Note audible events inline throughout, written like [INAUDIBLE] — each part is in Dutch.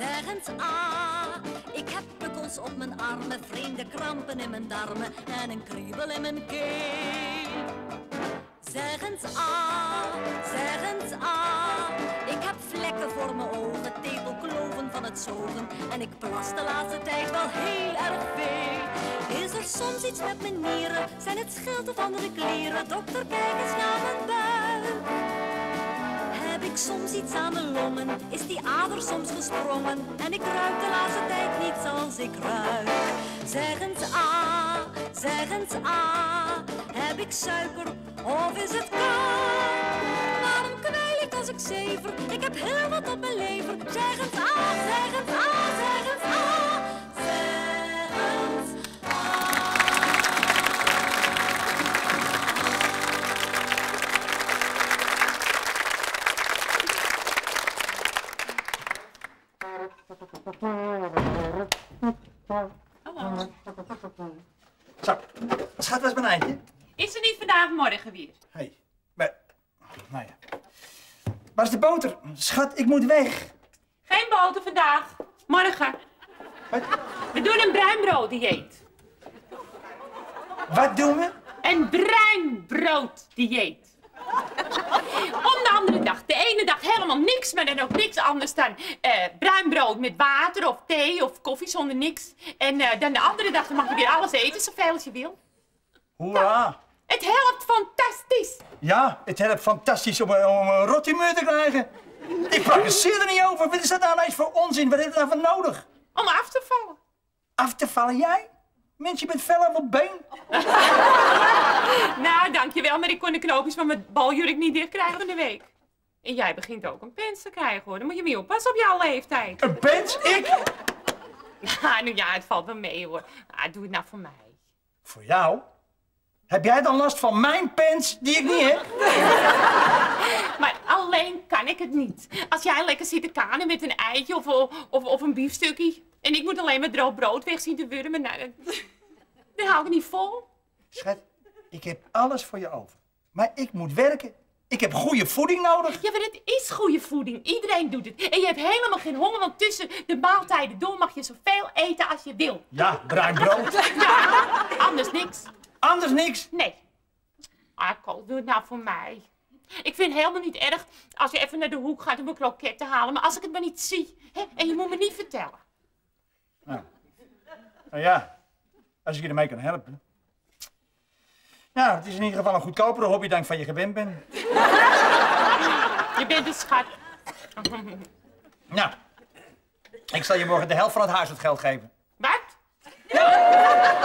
Zeg eens ah, ik heb pukkels op mijn armen, vreemde krampen in mijn darmen en een kriebel in mijn keel. Zeg eens ah, zeg eens ah, ik heb vlekken voor mijn ogen, tepelkloven van het zogen en ik plas de laatste tijd wel heel erg veel. Is er soms iets met mijn nieren, zijn het schild of andere kleren, dokter kijk eens naar mijn buik. Soms iets aan de longen? Is die ader soms gesprongen? En ik ruik de laatste tijd niet zoals ik ruik. Zeg eens ah, zeg eens ah, heb ik suiker of is het koud? Waarom kwijl ik als ik zever? Ik heb heel wat op mijn lever. Zeg eens ah, zeg eens ah, zeg eens ik moet weg. Geen boter vandaag. Morgen. Wat, We doen een bruinbrood-dieet. wat doen we? Een bruinbrood-dieet. Om de andere dag. De ene dag helemaal niks, maar dan ook niks anders dan eh bruin brood met water of thee of koffie zonder niks. En eh, dan de andere dag dan mag je weer alles eten, zoveel als je wil. Hoera. Het helpt fantastisch. Ja, het helpt fantastisch om, een- om een rotimeur te krijgen. Ik praktiseer er niet over. Wat is dat nou eens voor onzin? Wat heb je daarvoor nodig? Om af te vallen. Af te vallen jij? Mens, je bent fel op het been. [LAUGHS] Nou, dankjewel, maar ik kon de knoopjes van mijn baljurk niet dicht krijgen van de week. En jij begint ook een pens te krijgen hoor. Dan moet je mee oppassen op jouw leeftijd. Een pens? Ik? Ah, nou ja, het valt wel mee hoor. Ah, doe het nou voor mij. Voor jou? Heb jij dan last van mijn pens die ik niet heb? [LAUGHS] Ik het niet. Als jij lekker zit te kanen met een eitje of, of, of een biefstukje... en ik moet alleen maar droog brood weg zien te wurmen, nou, dan, dan hou ik niet vol. Schat, ik heb alles voor je over. Maar ik moet werken. Ik heb goede voeding nodig. Ja, maar het is goede voeding. Iedereen doet het. En je hebt helemaal geen honger, want tussen de maaltijden door mag je zoveel eten als je wil. Ja, bruin brood. [LAUGHS] Ja, anders niks. Anders niks. Nee. Cole, doe het nou voor mij. Ik vind het helemaal niet erg als je even naar de hoek gaat om een kroket te halen. Maar als ik het maar niet zie, hè, en je moet me niet vertellen. Nou ja, als ik je ermee kan helpen. Nou, het is in ieder geval een goedkopere hobby dan ik van je gewend ben. Je bent een schat. Nou, ik zal je morgen de helft van het huishoudgeld geven. Wat?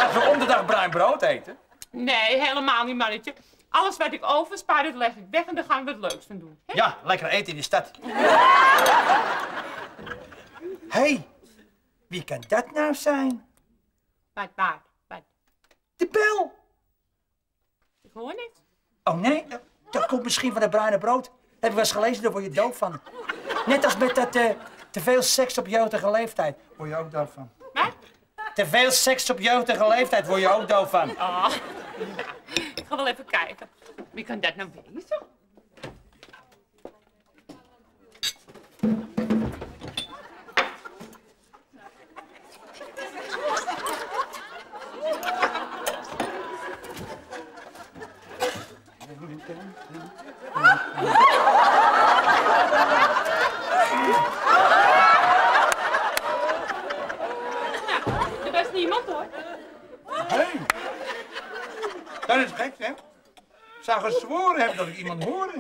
Als we om de dag bruin brood eten. Nee, helemaal niet, mannetje. Alles wat ik overspaar, dat leg ik weg en daar gaan we het leuks van doen. Ja, lekker eten in de stad. Hé, [LAUGHS] hey, wie kan dat nou zijn? Wat, wat, wat? De bel. Ik hoor niks. Oh nee, dat- dat komt misschien van het bruine brood. Dat heb ik wel eens gelezen, daar word je doof van. Net als met dat eh, te veel seks op jeugdige leeftijd. Word je ook doof van. Wat? Te veel seks op jeugdige leeftijd word je ook doof van. Oh. Ik ga wel even kijken. Wie kan dat nou wezen? Er was niemand hoor. Hé. Dat is gek, hè? Zou gezworen hebben dat ik iemand hoorde.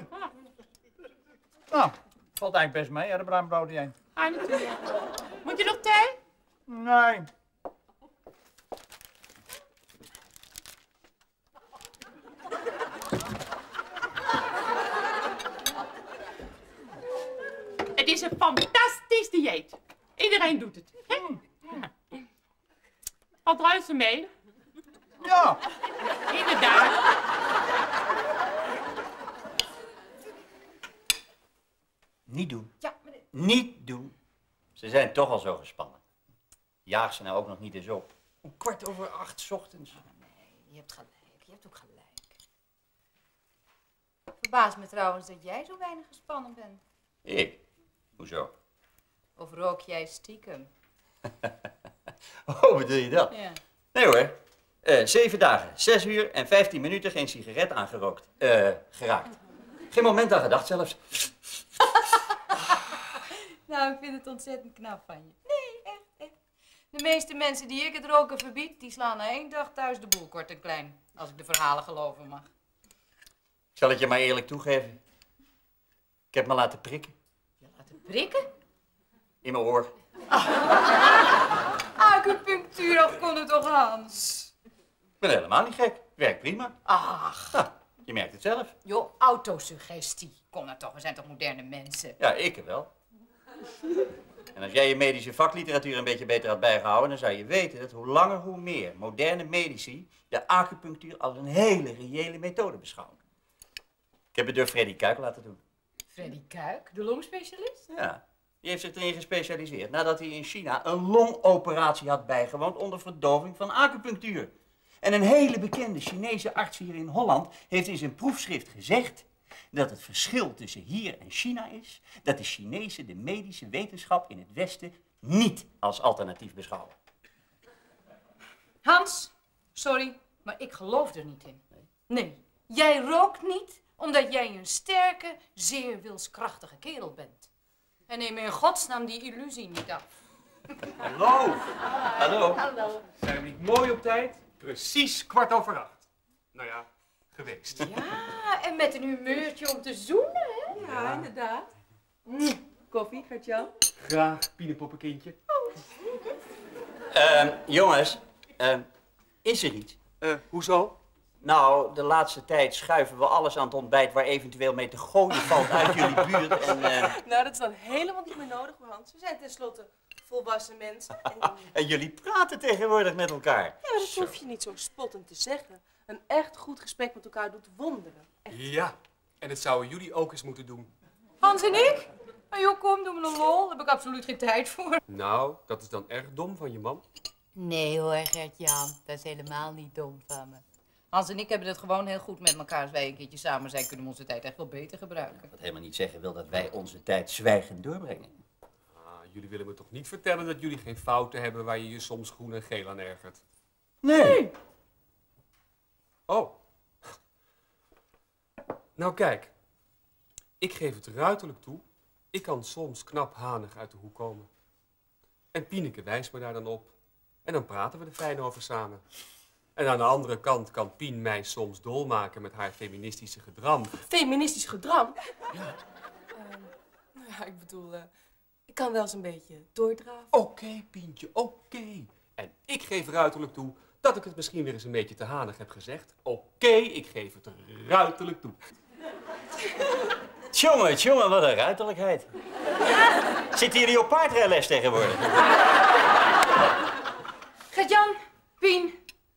Nou, valt eigenlijk best mee, hè, de bruin brood die een. Ah, natuurlijk. Moet je nog thee? Nee. Het is een fantastisch dieet. Iedereen doet het. hè? Wat ruist er mee? Ja. Inderdaad. Niet doen. Ja, meneer. Niet doen. Ze zijn toch al zo gespannen. Jaag ze nou ook nog niet eens op. Om kwart over acht 's ochtends. Je hebt gelijk, je hebt ook gelijk. Verbaast me trouwens dat jij zo weinig gespannen bent. Ik? Hoezo? Of rook jij stiekem? [LAUGHS] Oh, bedoel je dat? Ja. Nee hoor. Eh, zeven dagen, zes uur en vijftien minuten geen sigaret aangerookt. Eh, geraakt. Geen moment aan gedacht zelfs. Nou, ik vind het ontzettend knap van je. Nee, echt, echt. De meeste mensen die ik het roken verbied, die slaan na één dag thuis de boel kort en klein. Als ik de verhalen geloven mag. Ik zal het je maar eerlijk toegeven. Ik heb me laten prikken. Je laten prikken? In mijn oor. [LAUGHS] Acupunctuur, of kon het toch, Hans? Ik ben helemaal niet gek. Werkt prima. Ach, Ja, je merkt het zelf. joh, autosuggestie. Kom nou toch, we zijn toch moderne mensen. Ja, ik wel. En als jij je medische vakliteratuur een beetje beter had bijgehouden, dan zou je weten dat hoe langer hoe meer moderne medici de acupunctuur als een hele reële methode beschouwen. Ik heb het door Freddy Kuik laten doen. Freddy Kuik, de longspecialist? Ja, die heeft zich erin gespecialiseerd nadat hij in China een longoperatie had bijgewoond onder verdoving van acupunctuur. En een hele bekende Chinese arts hier in Holland heeft in zijn proefschrift gezegd dat het verschil tussen hier en China is dat de Chinezen de medische wetenschap in het Westen niet als alternatief beschouwen. Hans, sorry, maar ik geloof er niet in. Nee, jij rookt niet omdat jij een sterke, zeer wilskrachtige kerel bent. En neem me in godsnaam die illusie niet af. Hallo! Hallo! Zijn we niet mooi op tijd? Precies kwart over acht. Nou ja, geweest. Ja, en met een humeurtje om te zoenen, hè? Ja, inderdaad. Koffie, Gert-Jan? Graag, pienenpoppenkindje. Ehm, jongens, ehm, is er iets? Eh, hoezo? Nou, de laatste tijd schuiven we alles aan het ontbijt waar eventueel mee te gooien valt uit jullie [LAUGHS] buurt. En, eh, Nou, dat is dan helemaal niet meer nodig, Hans. We zijn tenslotte volwassen mensen. En, ja, [LAUGHS] en jullie praten tegenwoordig met elkaar. maar dat hoef je niet zo spottend te zeggen. Een echt goed gesprek met elkaar doet wonderen. Echt. Ja, en dat zouden jullie ook eens moeten doen. Hans en ik? Nou joh, kom, doe me een lol. Daar heb ik absoluut geen tijd voor. Nou, dat is dan erg dom van je man. Nee hoor, Gert-Jan. Dat is helemaal niet dom van me. Hans en ik hebben het gewoon heel goed met elkaar. Als wij een keertje samen zijn, kunnen we onze tijd echt wel beter gebruiken. Wat helemaal niet zeggen wil dat wij onze tijd zwijgend doorbrengen. Ah, jullie willen me toch niet vertellen dat jullie geen fouten hebben waar je je soms groen en geel aan ergert? Nee. Oh. Nou kijk, ik geef het ruiterlijk toe. Ik kan soms knap hanig uit de hoek komen. En Pieneke wijst me daar dan op. En dan praten we er fijn over samen. En aan de andere kant kan Pien mij soms dolmaken met haar feministische gedram. Feministisch gedram? Ja. nou ja, ik bedoel, eh, ik kan wel eens een beetje doordraven. Oké, Pientje, oké. En ik geef ruiterlijk toe dat ik het misschien weer eens een beetje te hanig heb gezegd. Oké, ik geef het ruiterlijk toe. Tjonge, tjonge, wat een ruiterlijkheid. Zitten jullie op paardrijles tegenwoordig? Gert-Jan, Pien,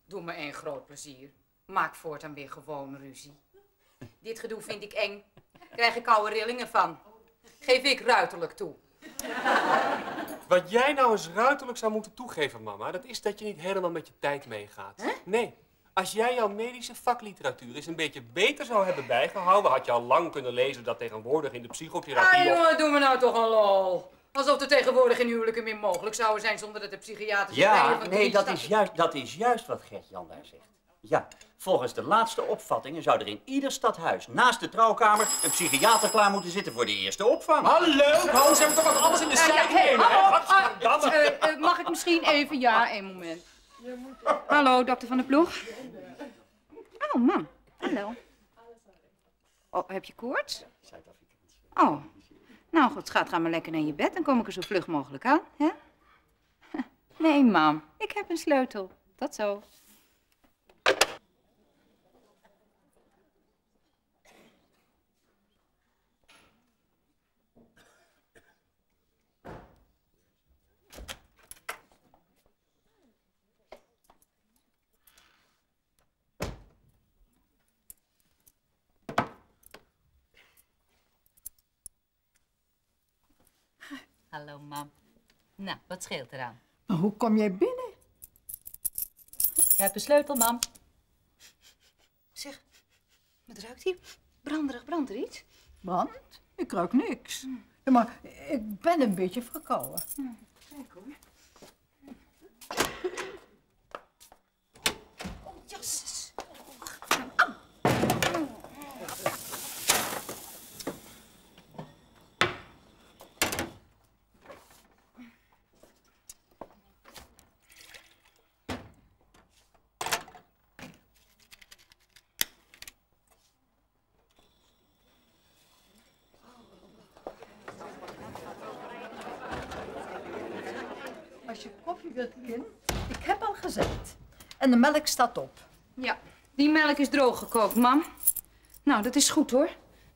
doe me een groot plezier. Maak voortaan weer gewoon ruzie. Dit gedoe vind ik eng. Krijg ik koude rillingen van. Geef ik ruiterlijk toe. [LAUGHS] Wat jij nou eens ruiterlijk zou moeten toegeven, mama, dat is dat je niet helemaal met je tijd meegaat. Nee. Als jij jouw medische vakliteratuur eens een beetje beter zou hebben bijgehouden, had je al lang kunnen lezen dat tegenwoordig in de psychotherapie. Ah of- jongen, doe me nou toch een lol. Alsof er tegenwoordig geen huwelijken meer mogelijk zouden zijn zonder dat de psychiatrische Ja, nee, dat is, juist, dat is juist wat Gert-Jan daar zegt. Ja, volgens de laatste opvattingen zou er in ieder stadhuis naast de trouwkamer een psychiater klaar moeten zitten voor de eerste opvang. Hallo, Hans, hebben we toch wat alles in de Ja, ja, zijk hey, hallo, ah, eh, eh, mag ik misschien even? Ja, één moment. Hallo, dokter van de ploeg. Oh, mam. Hallo. Oh, heb je koorts? Oh. Nou goed, schat, ga maar lekker naar je bed. Dan kom ik er zo vlug mogelijk aan, hè? [LAUGHS] Nee, mam. Ik heb een sleutel. Tot zo. Hallo, mam. Nou, wat scheelt eraan? Maar hoe kom jij binnen? Ik heb een sleutel, mam. Zeg, wat ruikt hier? Branderig, brandt er iets? Want ik ruik niks. Ja, maar ik ben een beetje verkouden. Kijk hoor. Je koffie wilt, kind, ik heb al gezet. En de melk staat op. Ja, die melk is droog gekookt, mam. Nou, dat is goed hoor.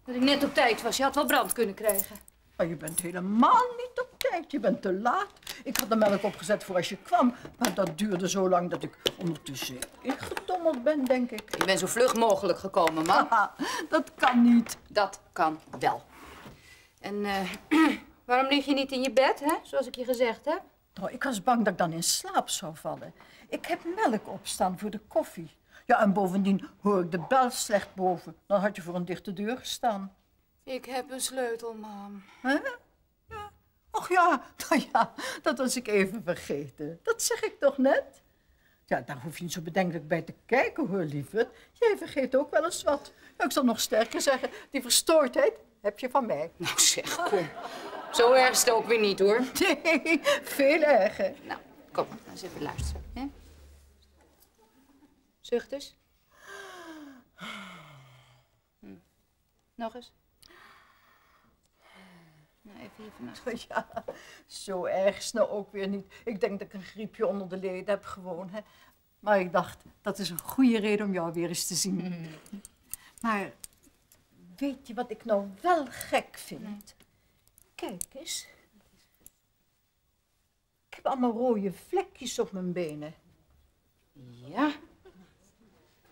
Dat ik net op tijd was. Je had wel brand kunnen krijgen. Maar je bent helemaal niet op tijd. Je bent te laat. Ik had de melk opgezet voor als je kwam. Maar dat duurde zo lang dat ik ondertussen ingedommeld ben, denk ik. Ik ben zo vlug mogelijk gekomen, mam. [LAUGHS] Dat kan niet. Dat kan wel. En eh, [CLEARS THROAT] waarom lig je niet in je bed, hè? Zoals ik je gezegd heb. Nou, ik was bang dat ik dan in slaap zou vallen. Ik heb melk opstaan voor de koffie. Ja, en bovendien hoor ik de bel slecht boven. Dan had je voor een dichte deur gestaan. Ik heb een sleutel, mam. Hè? Ja. Och ja, [LAUGHS] nou ja, dat was ik even vergeten. Dat zeg ik toch net? Ja, daar hoef je niet zo bedenkelijk bij te kijken, hoor, lieverd. Jij vergeet ook wel eens wat. Ja, ik zal nog sterker zeggen, die verstoordheid heb je van mij. Nou zeg, kom. Zo erg is het ook weer niet, hoor. [LAUGHS] Nee, veel erger. Nou, kom, dan eens even luisteren. Hè? Zucht eens. Hm. Nog eens. Nou, even hier vanaf. [LAUGHS] Ja, zo erg is nou ook weer niet. Ik denk dat ik een griepje onder de leden heb gewoon. Hè. Maar ik dacht, dat is een goede reden om jou weer eens te zien. Maar weet je wat ik nou wel gek vind? Kijk eens. Ik heb allemaal rode vlekjes op mijn benen. Ja.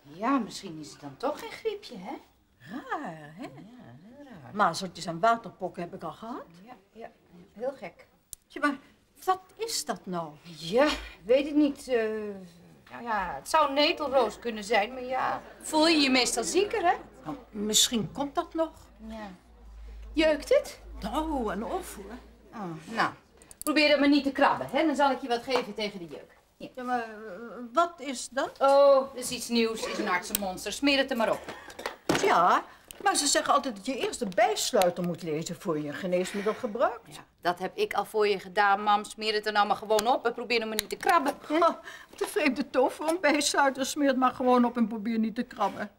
Ja, misschien is het dan toch geen griepje, hè? Raar, hè? Mazeltjes en waterpokken heb ik al gehad. Ja, ja. Heel gek. Ja, maar wat is dat nou? Ja, weet ik niet. eh, nou ja, het zou netelroos kunnen zijn, maar ja, voel je je meestal zieker, hè? Nou, misschien komt dat nog. Ja. Jeukt het? Nou, en of hoor. Oh, nou, probeer dat maar niet te krabben, hè? Dan zal ik je wat geven tegen de jeuk. Hier. Ja, maar eh, wat is dat? Oh, dat is iets nieuws. is een artsenmonster. Smeer het er maar op. Ja, maar ze zeggen altijd dat je eerst de bijsluiter moet lezen voor je een geneesmiddel gebruikt. Ja, dat heb ik al voor je gedaan, mam. Smeer het er nou maar gewoon op en probeer hem maar niet te krabben. Oh, de vreemde tover een bijsluiter smeert maar gewoon op en probeer niet te krabben.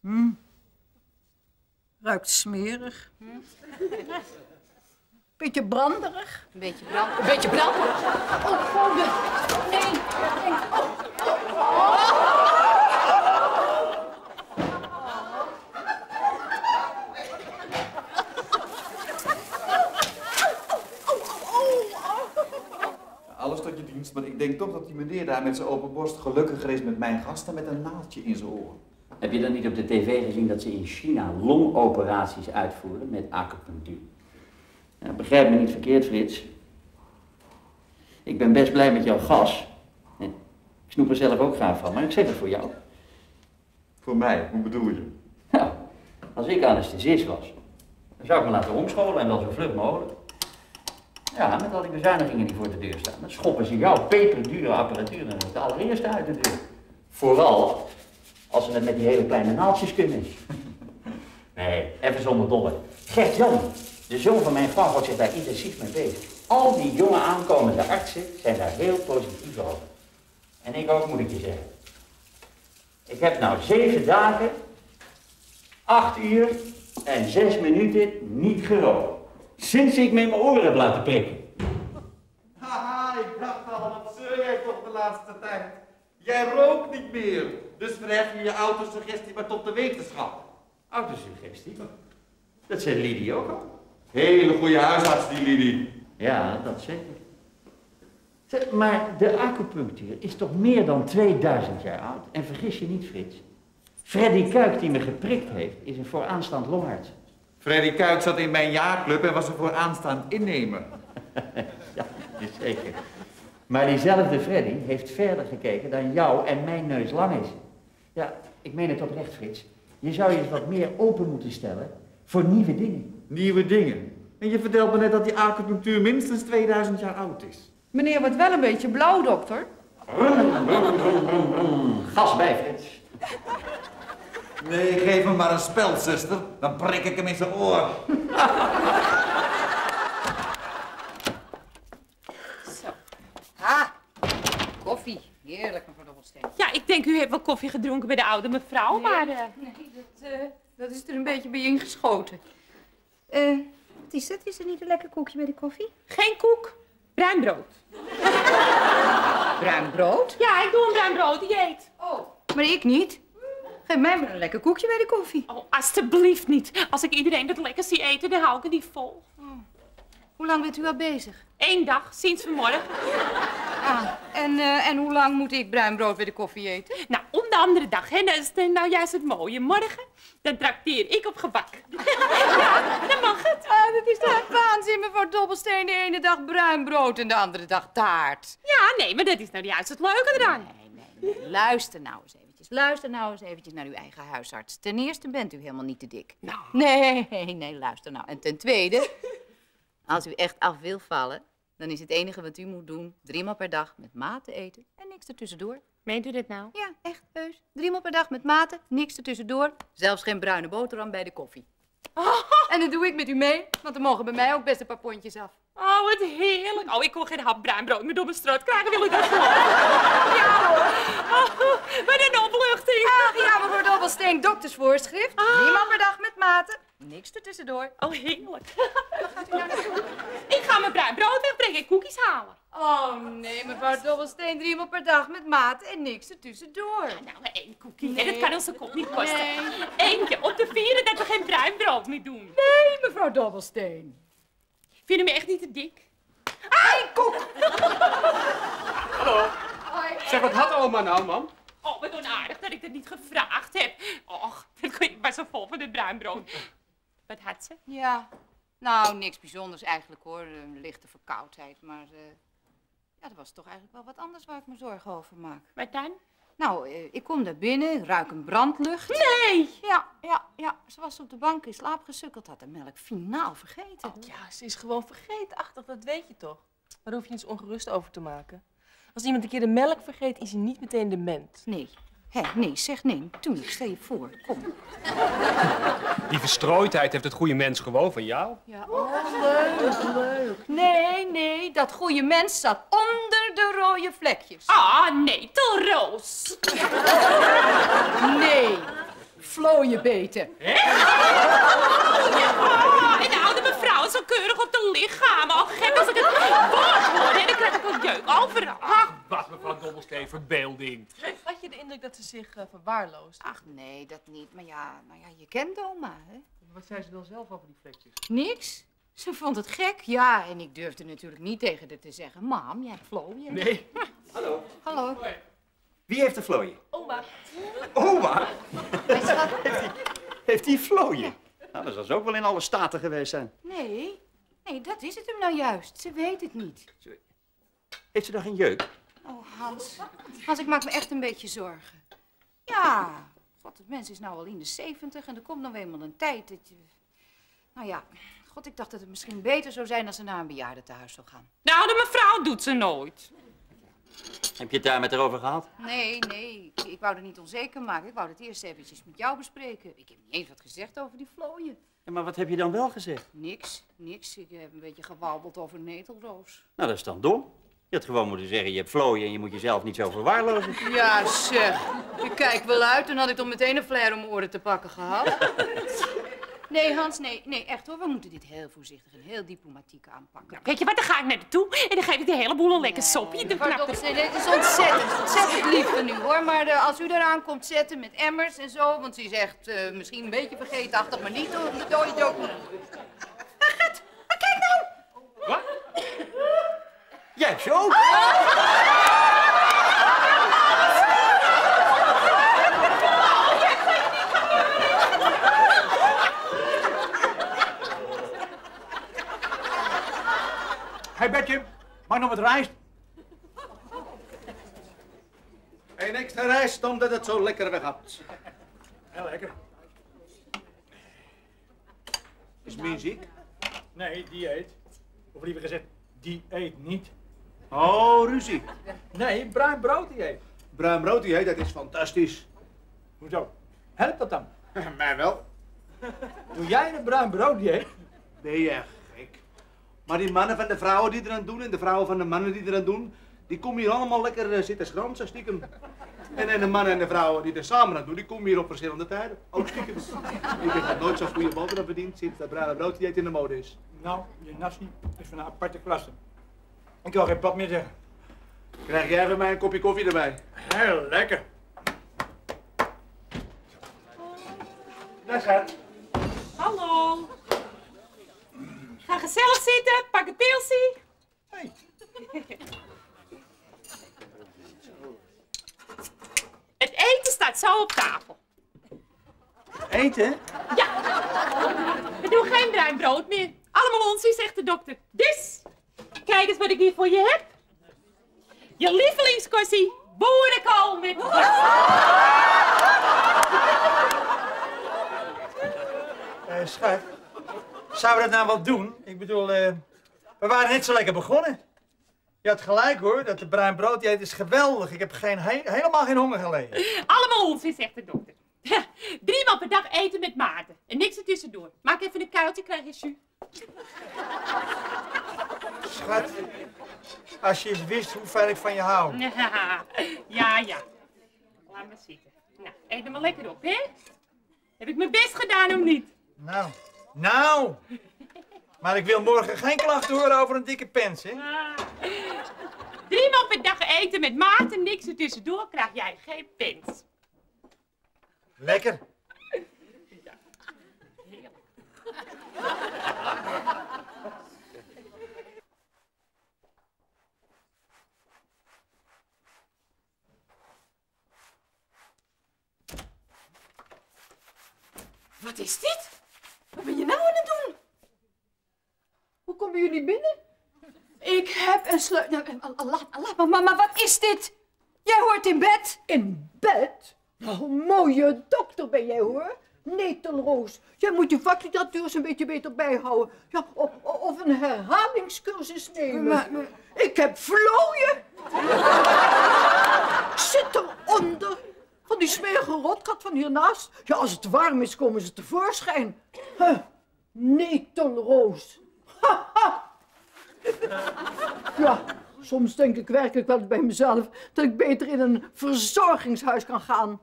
Hm. Ruikt smerig. Beetje branderig. Een beetje brand. Een beetje brand. Oh, goede. Nee. Alles tot je dienst, maar ik denk toch dat die meneer daar met zijn open borst gelukkiger is met mijn gasten met een naaldje in zijn oren. Heb je dan niet op de tv gezien dat ze in China longoperaties uitvoeren met acupunctuur? Ja, begrijp me niet verkeerd, Frits. Ik ben best blij met jouw gas. Ik snoep er zelf ook graag van, maar ik zeg het voor jou. Voor mij, hoe bedoel je? Nou, als ik anesthesist was, dan zou ik me laten omscholen en wel zo vlug mogelijk. Ja, met al die bezuinigingen die voor de deur staan. Dan schoppen ze jouw peperdure apparatuur en het allereerste uit de deur. Vooral als ze het met die hele kleine naaldjes kunnen. Nee, even zonder dolle. Gert Jan, de zoon van mijn vrouw, houdt zich daar intensief mee bezig. Al die jonge aankomende artsen zijn daar heel positief over. En ik ook, moet ik je zeggen. Ik heb nou zeven dagen, acht uur en zes minuten niet gerookt. Sinds ik me in mijn oren heb laten prikken. Haha, ik dacht al, wat zeur jij toch de laatste tijd? Jij rookt niet meer, dus verhef je je autosuggestie maar tot de wetenschap. Autosuggestie? Dat zei Lidie ook al. Hele goede huisarts, die Lidie. Ja, dat zeker. Zeg, maar de acupunctuur is toch meer dan 2000 jaar oud? En vergis je niet, Frits. Freddy Kuik, die me geprikt heeft, is een vooraanstaand longarts. Freddy Kuik zat in mijn jaarclub en was er voor aanstaand innemer. [LAUGHS] Ja, zeker. Maar diezelfde Freddy heeft verder gekeken dan jouw en mijn neus lang is. Ja, ik meen het oprecht, Frits. Je zou je eens wat meer open moeten stellen Voor nieuwe dingen. Nieuwe dingen. En je vertelt me net dat die acupunctuur minstens 2000 jaar oud is. Meneer wordt wel een beetje blauw, dokter. Gas bij, Frits. Nee, geef hem maar een spel, zuster. Dan prik ik hem in zijn oor. [LAUGHS] Ah, koffie. Heerlijk, mevrouw Ja, ik denk u heeft wel koffie gedronken bij de oude mevrouw, maar... eh, Nee, dat, eh, dat is er een beetje bij ingeschoten. Eh, wat is dat? Is er niet een lekker koekje bij de koffie? geen koek, bruin brood. [LAUGHS] Bruin brood? Ja, ik doe een bruin brood dieet. Oh, maar ik niet. Geef mij maar een lekker koekje bij de koffie. Oh, alstublieft niet. Als ik iedereen dat lekker zie eten, dan hou ik het niet vol. Hoe lang bent u al bezig? Eén dag, sinds vanmorgen. En, eh, en hoe lang moet ik bruin brood bij de koffie eten? Nou, om de andere dag, hè, dat is de- nou juist het mooie. Morgen, dan trakteer ik op gebak. [LAUGHS] ja, dan mag het. Ah, dat is toch waanzin, mevrouw Dobbelsteen. De ene dag bruin brood en de andere dag taart. Ja, nee, maar dat is nou juist het leuke eraan. Luister nou eens eventjes. Luister nou eens eventjes naar uw eigen huisarts. Ten eerste bent u helemaal niet te dik. Nou. Nee, nee, luister nou. En ten tweede, als u echt af wil vallen, dan is het enige wat u moet doen driemaal per dag met mate eten en niks ertussendoor. Meent u dit nou? Ja, echt heus. Driemaal per dag met mate, niks ertussendoor. Zelfs geen bruine boterham bij de koffie. En dat doe ik met u mee, want er mogen bij mij ook best een paar pondjes af. Oh, wat heerlijk. Oh, ik kon geen hap bruin brood meer door mijn strot krijgen. Wil ik dat gewoon? Ja hoor. Oh, wat een opluchting. Ach ja, mevrouw Dobbelsteen, doktersvoorschrift. Driemaal per dag met mate, niks ertussendoor. Oh, heerlijk. [LAUGHS] Ik ga mijn bruin brood wegbrengen en koekjes halen. Oh nee, mevrouw Dobbelsteen, driemaal per dag met mate en niks ertussendoor. Nou, maar één koekje. hè, dat kan onze kop niet kosten. Nee. Eentje op de vierde dat we geen bruin brood meer doen. Nee, mevrouw Dobbelsteen. Vinden me echt niet te dik? Zeg, wat had oma nou, man? Oh, wat onaardig dat ik dat niet gevraagd heb. Och, dat je maar zo vol van dit bruin brood. Wat had ze? Ja, nou, niks bijzonders eigenlijk hoor. Een lichte verkoudheid, maar eh, ja, dat was toch eigenlijk wel wat anders waar ik me zorgen over maak. Wat dan? Nou, eh, ik kom daar binnen, ik ruik een brandlucht. Nee! Ja, ja, ja. Ze was op de bank in slaap gesukkeld, had de melk finaal vergeten. Ja, ze is gewoon vergeetachtig, dat weet je toch? Daar hoef je eens ongerust over te maken. Als iemand een keer de melk vergeet, is hij niet meteen dement. Nee, Hé, nee, zeg nee. Tuurlijk, stel je voor. Kom. Die verstrooidheid heeft het goede mens gewoon van jou. Ja, oh, leuk, leuk. Nee, nee, dat goede mens zat onder de rode vlekjes. Ah, nee, te roos. Nee, vlooienbeten. Ah, en de oude mevrouw is zo keurig op de lichaam. Oh, gek als ik het woord hoor. En dan krijg ik ook jeuk overal. Wat mevrouw Dobbelsteen, verbeelding. Had je de indruk dat ze zich eh, verwaarloost? Ach nee, dat niet. Maar ja, nou ja, je kent oma, hè? Wat zei ze dan zelf over die vlekjes? Niks. Ze vond het gek. Ja, en ik durfde natuurlijk niet tegen haar te zeggen... Mam, jij hebt vlooien. Nee. [LAUGHS] Hallo. Hallo. Wie heeft de vlooien? Oma. Oma? Wij schat... Heeft die vlooien? Nou, dat zal ze ook wel in alle staten geweest zijn. Nee, nee, dat is het hem nou juist. Ze weet het niet. Heeft ze dan geen jeuk? Oh, Hans. Hans, ik maak me echt een beetje zorgen. Ja, god, het mens is nou al in de zeventig en er komt nog eenmaal een tijd dat je... Nou ja, god, ik dacht dat het misschien beter zou zijn als ze naar een bejaardentehuis zou gaan. de oude mevrouw doet ze nooit. Heb je het daar met haar over gehad? Nee, nee, ik, ik wou het niet onzeker maken. Ik wou het eerst eventjes met jou bespreken. Ik heb niet eens wat gezegd over die vlooien. Ja, maar wat heb je dan wel gezegd? Niks, niks. Ik heb een beetje gewalbeld over netelroos. Nou, dat is dan dom. Je had gewoon moeten zeggen, je hebt vlooien en je moet jezelf niet zo verwaarlozen. Ja, zeg. Ik kijk wel uit. Dan had ik toch meteen een flair om oren te pakken gehad. Nee, Hans, nee, nee, echt hoor. We moeten dit heel voorzichtig en heel diplomatiek aanpakken. Weet je wat, dan ga ik naar de toe en dan geef ik de hele boel een lekker sopje. Het. Dobsteen, het is ontzettend, ontzettend lief van u hoor. Maar eh, als u eraan komt zetten met emmers en zo, want ze is echt eh, misschien een beetje vergeetachtig, maar niet door niet door je dood. Jij hebt ze ook. Hey Betje, mag nog wat rijst? Een extra rijst omdat het zo lekker weg had. Heel lekker. Is Min ziek? Nee, die eet. Of liever gezegd, die eet niet. Oh, ruzie. Nee, bruin brood die eet. Bruin brood die heet, dat is fantastisch. Hoezo? Helpt dat dan? [LAUGHS] Mij wel. Doe jij een bruin brood die eet? Ben je gek? Maar die mannen van de vrouwen die eraan doen en de vrouwen van de mannen die eraan doen, die komen hier allemaal lekker eh, zitten schransen stiekem. En, en de mannen en de vrouwen die er samen aan doen, die komen hier op verschillende tijden. Ook stiekem. Ik heb nog nooit zo'n goede boterham verdiend sinds dat bruine brood die in de mode is. Nou, je nasi is van een aparte klasse. Ik wil geen pap meer zeggen. Krijg jij van mij een kopje koffie erbij? Heel lekker. Daar gaat. Hallo. Ga gezellig zitten, pak een pilsie. Hey. [LAUGHS] Het eten staat zo op tafel. Eten? We doen geen bruin brood meer. Allemaal onzin, zegt de dokter. Dus, kijk eens wat ik hier voor je heb. Je lievelingskorsie, boerenkool met. Eh, schat, zouden we dat nou wel doen? Ik bedoel, eh, we waren net zo lekker begonnen. Je had gelijk hoor, dat de bruin brood die eet is geweldig. Ik heb geen, he- helemaal geen honger geleden. Allemaal onzin, zegt de dokter. Drie maal per dag eten met Maarten. En niks ertussendoor. Maak even een kuiltje, krijg je jus. Schat, als je eens wist hoe ver ik van je hou. [LAUGHS] Ja, ja. Laat maar zitten. Nou, eet hem maar lekker op, hè? Heb ik mijn best gedaan of niet? Nou, nou. Maar ik wil morgen geen klachten horen over een dikke pens, hè? Drie maal per dag eten met Maarten, niks ertussendoor, krijg jij geen pens. Lekker. [LAUGHS] Wat is dit? Wat ben je nou aan het doen? Hoe komen jullie binnen? Ik heb een sleutel. Laat, laat maar, maar wat is dit? Jij hoort in bed. In bed? Nou, mooie dokter ben jij hoor. Netelroos, jij moet je vakliteratuur eens een beetje beter bijhouden. Ja, of, of een herhalingscursus nemen. Ik heb vlooien. [LAUGHS] Zit eronder. Die smerige rotkat van hiernaast. Ja, als het warm is, komen ze tevoorschijn. Huh. Haha. Ja, soms denk ik werkelijk wel bij mezelf dat ik beter in een verzorgingshuis kan gaan.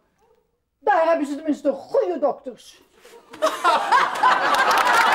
Daar hebben ze tenminste goede dokters. [LAUGHS]